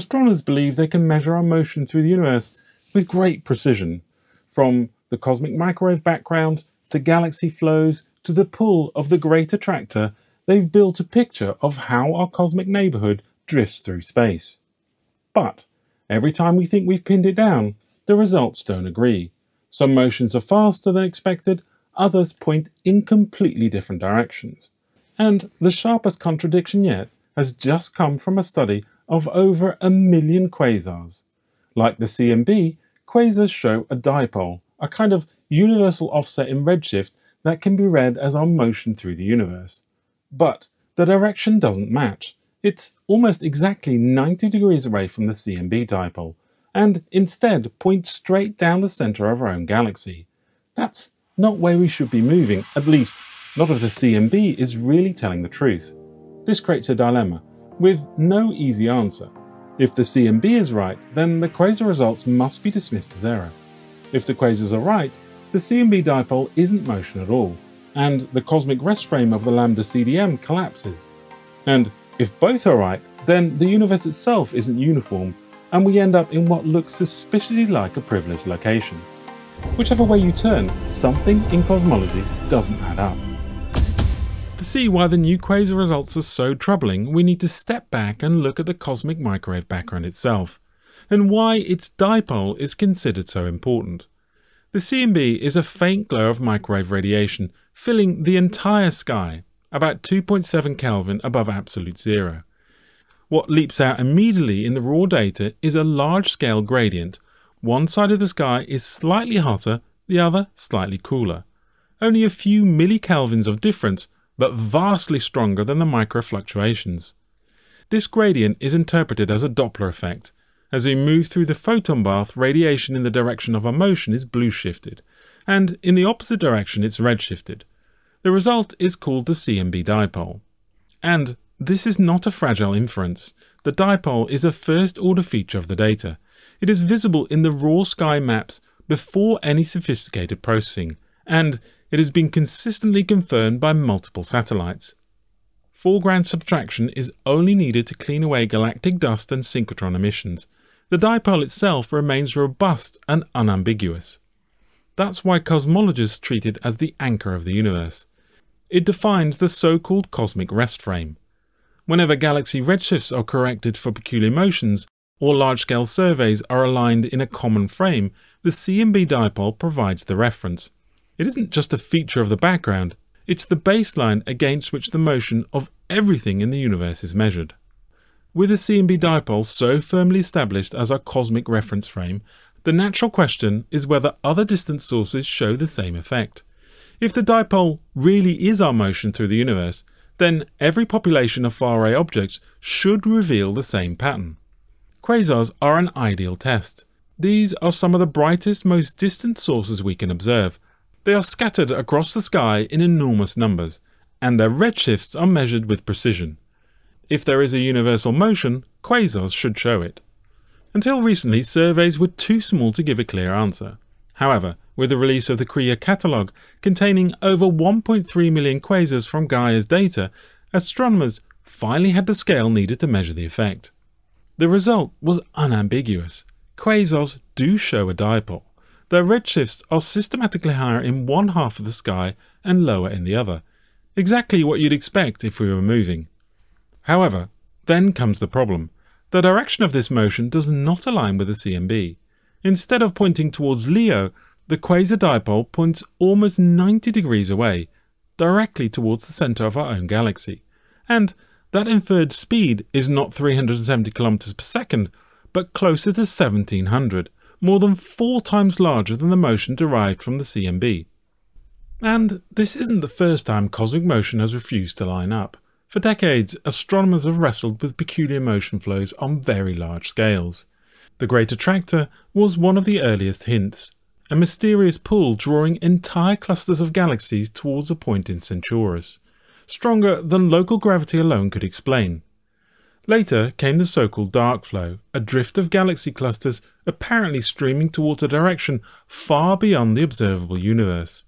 astronomers believe they can measure our motion through the universe with great precision, from the cosmic microwave background to galaxy flows to the pull of the Great Attractor, they've built a picture of how our cosmic neighborhood drifts through space. But every time we think we've pinned it down, the results don't agree. Some motions are faster than expected, others point in completely different directions. And the sharpest contradiction yet has just come from a study of over a million quasars. Like the CMB, quasars show a dipole, a kind of universal offset in redshift that can be read as our motion through the universe. But the direction doesn't match. It's almost exactly 90 degrees away from the CMB dipole, and instead points straight down the centre of our own galaxy. That's not where we should be moving, at least not if the CMB is really telling the truth. This creates a dilemma, with no easy answer. If the CMB is right, then the quasar results must be dismissed as error. If the quasars are right, the CMB dipole isn't motion at all, and the cosmic rest frame of the lambda CDM collapses. And if both are right, then the universe itself isn't uniform, and we end up in what looks suspiciously like a privileged location. Whichever way you turn, something in cosmology doesn't add up. To see why the new quasar results are so troubling, we need to step back and look at the cosmic microwave background itself, and why its dipole is considered so important. The CMB is a faint glow of microwave radiation filling the entire sky, about 2.7 Kelvin above absolute zero. What leaps out immediately in the raw data is a large-scale gradient. One side of the sky is slightly hotter, the other slightly cooler. Only a few millikelvins of difference, but vastly stronger than the microfluctuations. This gradient is interpreted as a Doppler effect, as we move through the photon bath, radiation in the direction of our motion is blue shifted, and in the opposite direction it's red shifted. The result is called the CMB dipole. And this is not a fragile inference. The dipole is a first order feature of the data. It is visible in the raw sky maps before any sophisticated processing, and it has been consistently confirmed by multiple satellites. Foreground subtraction is only needed to clean away galactic dust and synchrotron emissions, the dipole itself remains robust and unambiguous. That's why cosmologists treat it as the anchor of the universe. It defines the so-called cosmic rest frame. Whenever galaxy redshifts are corrected for peculiar motions, or large-scale surveys are aligned in a common frame, the CMB dipole provides the reference. It isn't just a feature of the background, it's the baseline against which the motion of everything in the universe is measured. With a CMB dipole so firmly established as our cosmic reference frame, the natural question is whether other distant sources show the same effect. If the dipole really is our motion through the universe, then every population of far-away objects should reveal the same pattern. Quasars are an ideal test. These are some of the brightest, most distant sources we can observe. They are scattered across the sky in enormous numbers, and their redshifts are measured with precision. If there is a universal motion, quasars should show it. Until recently, surveys were too small to give a clear answer. However, with the release of the Quaia catalogue, containing over 1.3 million quasars from Gaia's data, astronomers finally had the scale needed to measure the effect. The result was unambiguous. Quasars do show a dipole. Their redshifts are systematically higher in one half of the sky and lower in the other. Exactly what you'd expect if we were moving. However, then comes the problem. The direction of this motion does not align with the CMB. Instead of pointing towards Leo, the quasar dipole points almost 90 degrees away, directly towards the centre of our own galaxy. And that inferred speed is not 370 km per second, but closer to 1700, more than four times larger than the motion derived from the CMB. And this isn't the first time cosmic motion has refused to line up. For decades, astronomers have wrestled with peculiar motion flows on very large scales. The Great Attractor was one of the earliest hints, a mysterious pull drawing entire clusters of galaxies towards a point in Centaurus, stronger than local gravity alone could explain. Later came the so-called dark flow, a drift of galaxy clusters apparently streaming towards a direction far beyond the observable universe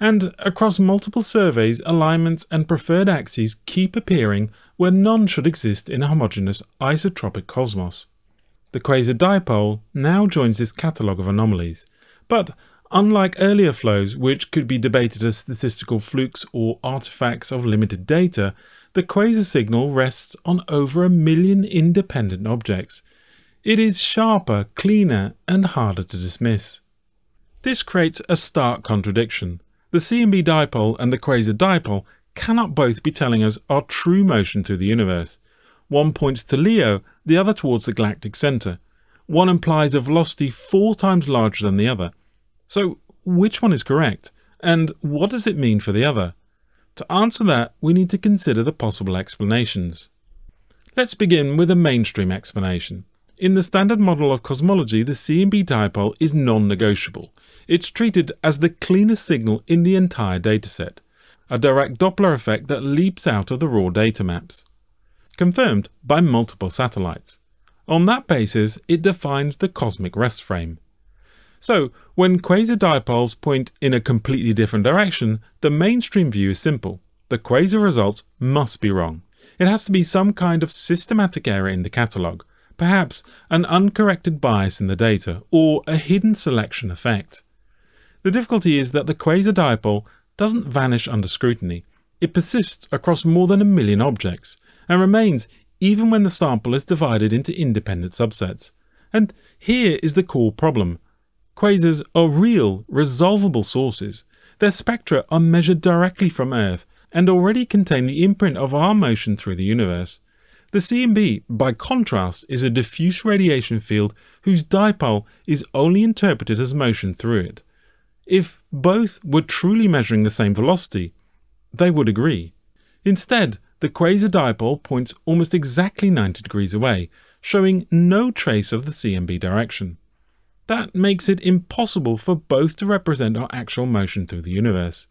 and across multiple surveys alignments and preferred axes keep appearing where none should exist in a homogeneous isotropic cosmos. The quasar dipole now joins this catalogue of anomalies, but unlike earlier flows which could be debated as statistical flukes or artifacts of limited data, the quasar signal rests on over a million independent objects. It is sharper, cleaner, and harder to dismiss. This creates a stark contradiction. The CMB dipole and the quasar dipole cannot both be telling us our true motion through the universe. One points to Leo, the other towards the galactic centre. One implies a velocity four times larger than the other. So, which one is correct? And what does it mean for the other? To answer that, we need to consider the possible explanations. Let's begin with a mainstream explanation. In the standard model of cosmology, the CMB dipole is non-negotiable. It's treated as the cleanest signal in the entire dataset, a direct Doppler effect that leaps out of the raw data maps. Confirmed by multiple satellites. On that basis, it defines the cosmic rest frame. So, when quasar dipoles point in a completely different direction, the mainstream view is simple. The quasar results must be wrong. It has to be some kind of systematic error in the catalogue, perhaps an uncorrected bias in the data, or a hidden selection effect. The difficulty is that the quasar dipole doesn't vanish under scrutiny. It persists across more than a million objects, and remains even when the sample is divided into independent subsets. And here is the core problem. Quasars are real, resolvable sources. Their spectra are measured directly from Earth and already contain the imprint of our motion through the universe. The CMB, by contrast, is a diffuse radiation field whose dipole is only interpreted as motion through it. If both were truly measuring the same velocity, they would agree. Instead, the quasar dipole points almost exactly 90 degrees away, showing no trace of the CMB direction. That makes it impossible for both to represent our actual motion through the universe.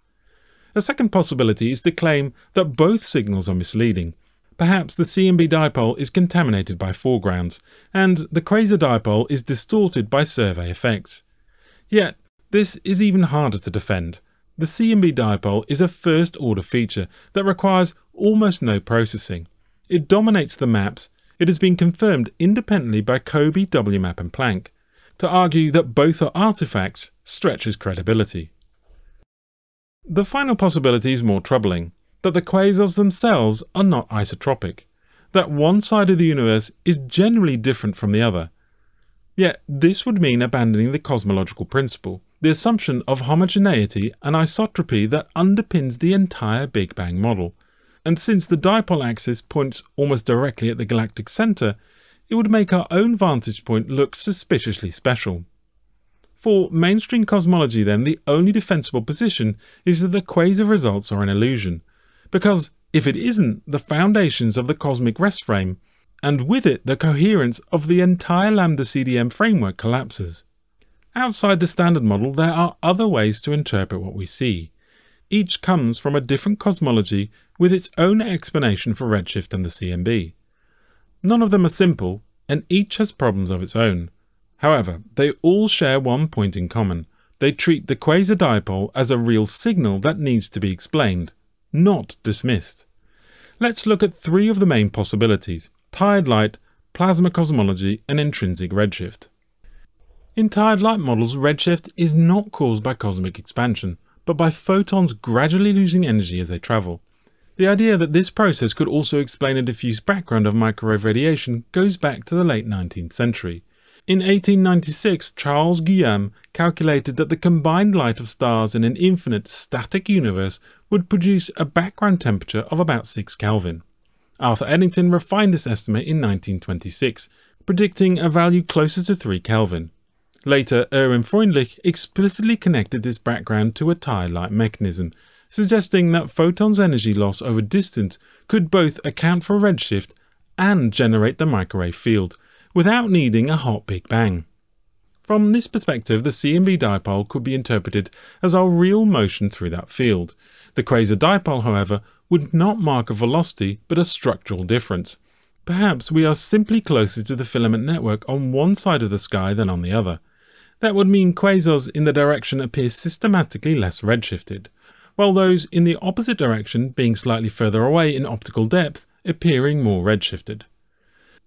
A second possibility is to claim that both signals are misleading, Perhaps the CMB dipole is contaminated by foregrounds, and the quasar dipole is distorted by survey effects. Yet, this is even harder to defend. The CMB dipole is a first order feature that requires almost no processing. It dominates the maps. It has been confirmed independently by COBE, WMAP and Planck. To argue that both are artifacts stretches credibility. The final possibility is more troubling that the quasars themselves are not isotropic, that one side of the universe is generally different from the other. Yet this would mean abandoning the cosmological principle, the assumption of homogeneity and isotropy that underpins the entire Big Bang model. And since the dipole axis points almost directly at the galactic centre, it would make our own vantage point look suspiciously special. For mainstream cosmology then, the only defensible position is that the quasar results are an illusion, because if it isn't, the foundations of the cosmic rest frame, and with it the coherence of the entire Lambda CDM framework collapses. Outside the standard model, there are other ways to interpret what we see. Each comes from a different cosmology with its own explanation for redshift and the CMB. None of them are simple, and each has problems of its own. However, they all share one point in common. They treat the quasar dipole as a real signal that needs to be explained, not dismissed. Let's look at three of the main possibilities tired light, plasma cosmology, and intrinsic redshift. In tired light models, redshift is not caused by cosmic expansion, but by photons gradually losing energy as they travel. The idea that this process could also explain a diffuse background of microwave radiation goes back to the late 19th century. In 1896, Charles Guillaume calculated that the combined light of stars in an infinite static universe would produce a background temperature of about 6 Kelvin. Arthur Eddington refined this estimate in 1926, predicting a value closer to 3 Kelvin. Later, Erwin Freundlich explicitly connected this background to a tired light mechanism, suggesting that photons' energy loss over distance could both account for redshift and generate the microwave field, without needing a hot Big Bang. From this perspective, the CMB dipole could be interpreted as our real motion through that field. The quasar dipole, however, would not mark a velocity but a structural difference. Perhaps we are simply closer to the filament network on one side of the sky than on the other. That would mean quasars in the direction appear systematically less redshifted, while those in the opposite direction, being slightly further away in optical depth, appearing more redshifted.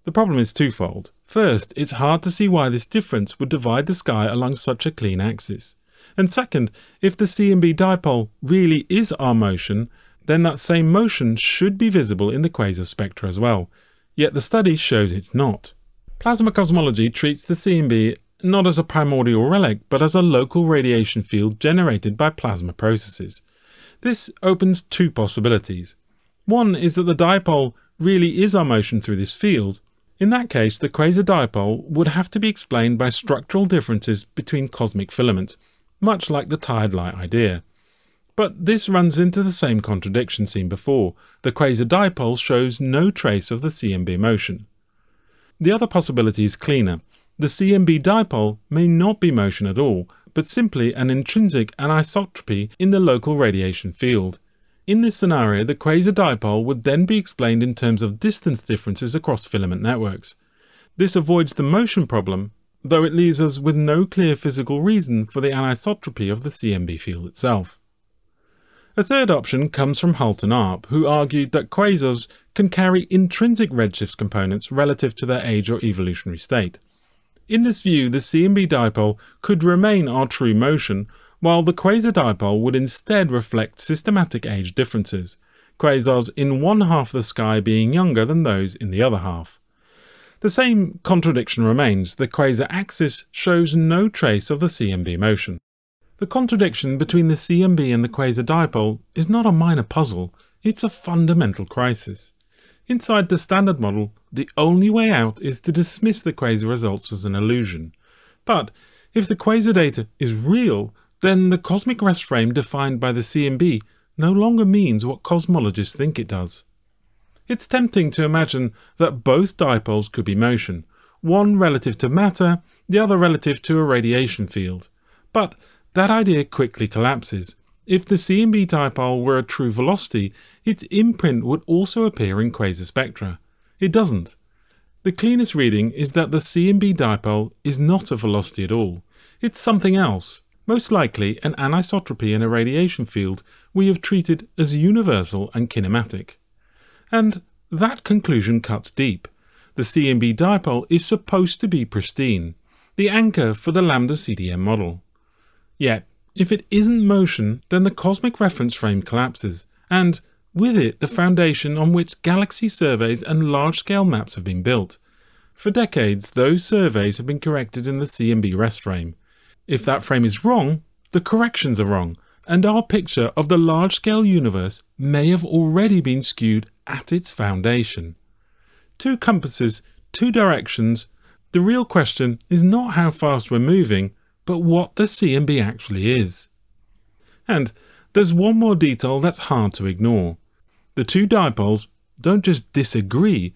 The problem is twofold. First, it's hard to see why this difference would divide the sky along such a clean axis. And second, if the CMB dipole really is our motion, then that same motion should be visible in the quasar spectra as well. Yet the study shows it's not. Plasma cosmology treats the CMB not as a primordial relic, but as a local radiation field generated by plasma processes. This opens two possibilities. One is that the dipole really is our motion through this field. In that case, the quasar dipole would have to be explained by structural differences between cosmic filaments, much like the tired light idea. But this runs into the same contradiction seen before. The quasar dipole shows no trace of the CMB motion. The other possibility is cleaner. The CMB dipole may not be motion at all, but simply an intrinsic anisotropy in the local radiation field. In this scenario, the quasar dipole would then be explained in terms of distance differences across filament networks. This avoids the motion problem, though it leaves us with no clear physical reason for the anisotropy of the CMB field itself. A third option comes from Halton Arp, who argued that quasars can carry intrinsic redshift components relative to their age or evolutionary state. In this view, the CMB dipole could remain our true motion, while the quasar dipole would instead reflect systematic age differences, quasars in one half of the sky being younger than those in the other half. The same contradiction remains, the quasar axis shows no trace of the CMB motion. The contradiction between the CMB and the quasar dipole is not a minor puzzle, it's a fundamental crisis. Inside the standard model, the only way out is to dismiss the quasar results as an illusion. But if the quasar data is real, then the cosmic rest frame defined by the CMB no longer means what cosmologists think it does. It's tempting to imagine that both dipoles could be motion, one relative to matter, the other relative to a radiation field. But that idea quickly collapses. If the CMB dipole were a true velocity, its imprint would also appear in quasar spectra. It doesn't. The cleanest reading is that the CMB dipole is not a velocity at all. It's something else, most likely an anisotropy in a radiation field we have treated as universal and kinematic. And that conclusion cuts deep. The CMB dipole is supposed to be pristine, the anchor for the lambda CDM model. Yet, if it isn't motion, then the cosmic reference frame collapses, and with it the foundation on which galaxy surveys and large-scale maps have been built. For decades, those surveys have been corrected in the CMB rest frame. If that frame is wrong, the corrections are wrong, and our picture of the large-scale universe may have already been skewed at its foundation. Two compasses, two directions. The real question is not how fast we're moving, but what the CMB actually is. And there's one more detail that's hard to ignore. The two dipoles don't just disagree,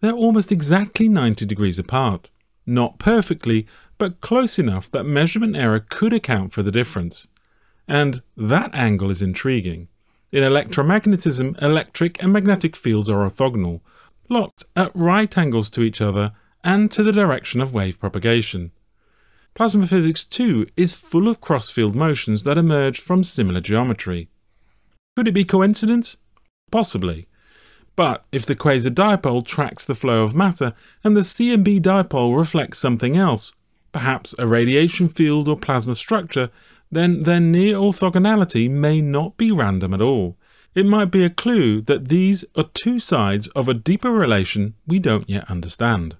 they're almost exactly 90 degrees apart. Not perfectly, but close enough that measurement error could account for the difference. And that angle is intriguing. In electromagnetism, electric and magnetic fields are orthogonal, locked at right angles to each other and to the direction of wave propagation. Plasma physics too is full of cross-field motions that emerge from similar geometry. Could it be coincidence? Possibly. But if the quasar dipole tracks the flow of matter and the CMB dipole reflects something else, perhaps a radiation field or plasma structure, then their near orthogonality may not be random at all. It might be a clue that these are two sides of a deeper relation we don't yet understand.